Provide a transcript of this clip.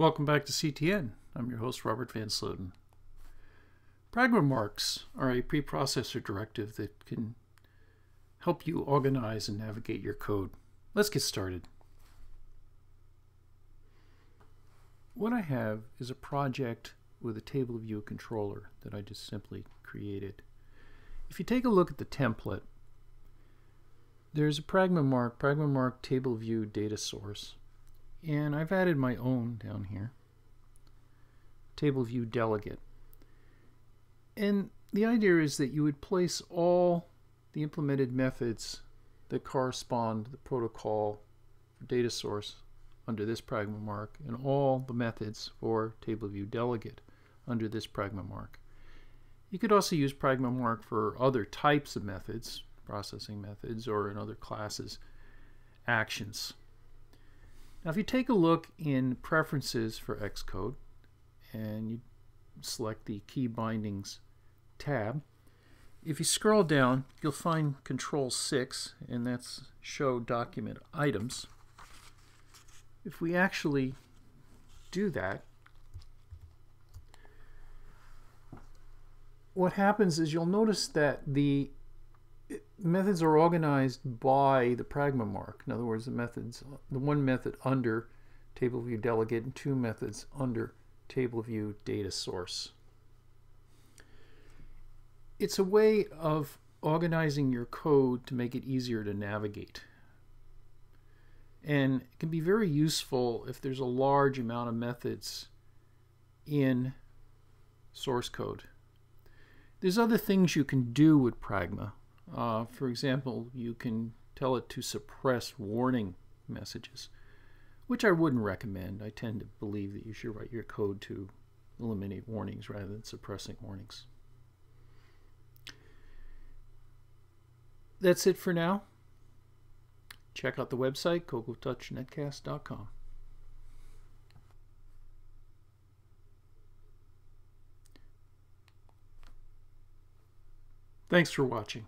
Welcome back to CTN. I'm your host, Robert Van Sloten. Pragma marks are a preprocessor directive that can help you organize and navigate your code. Let's get started. What I have is a project with a table view controller that I just simply created. If you take a look at the template, there's a Pragma mark, Pragma mark table view data source. And I've added my own down here. Table view delegate. And the idea is that you would place all the implemented methods that correspond to the protocol for data source under this pragma mark and all the methods for table view delegate under this pragma mark. You could also use pragma mark for other types of methods, processing methods, or in other classes, actions. Now if you take a look in preferences for Xcode and you select the key bindings tab, if you scroll down you'll find control 6 and that's show document items. If we actually do that what happens is you'll notice that the methods are organized by the pragma mark. In other words, the methods, the one method under table view delegate and two methods under table view data source. It's a way of organizing your code to make it easier to navigate. And it can be very useful if there's a large amount of methods in source code. There's other things you can do with Pragma. Uh, for example, you can tell it to suppress warning messages, which I wouldn't recommend. I tend to believe that you should write your code to eliminate warnings rather than suppressing warnings. That's it for now. Check out the website, cocoatouchnetcast.com. Thanks for watching.